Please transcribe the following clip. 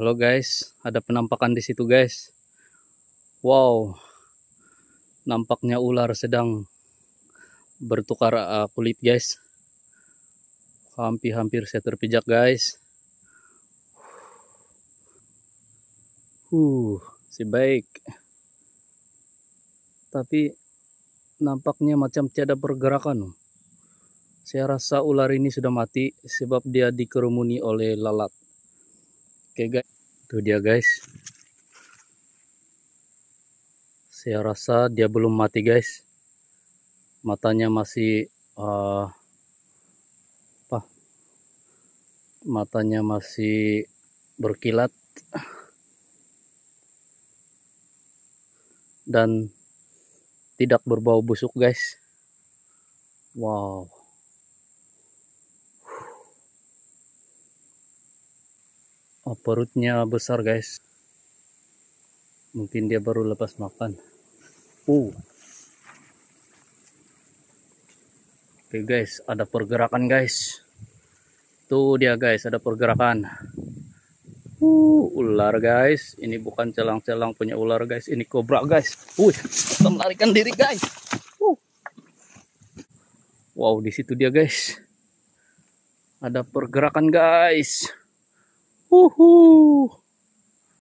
Halo guys, ada penampakan di situ guys. Wow, nampaknya ular sedang bertukar uh, kulit guys. Hampir-hampir saya terpijak guys. Uh, si baik. Tapi nampaknya macam tiada pergerakan. Saya rasa ular ini sudah mati sebab dia dikerumuni oleh lalat. Oke guys, itu dia guys. Saya rasa dia belum mati guys. Matanya masih uh, apa? Matanya masih berkilat dan tidak berbau busuk guys. Wow. Oh, perutnya besar guys. Mungkin dia baru lepas makan. Uh. Oke okay, guys, ada pergerakan guys. Tuh dia guys, ada pergerakan. Uh, ular guys. Ini bukan celang-celang punya ular guys. Ini kobra guys. Uh, melarikan diri guys. Uh. Wow, di situ dia guys. Ada pergerakan guys. Woohoo!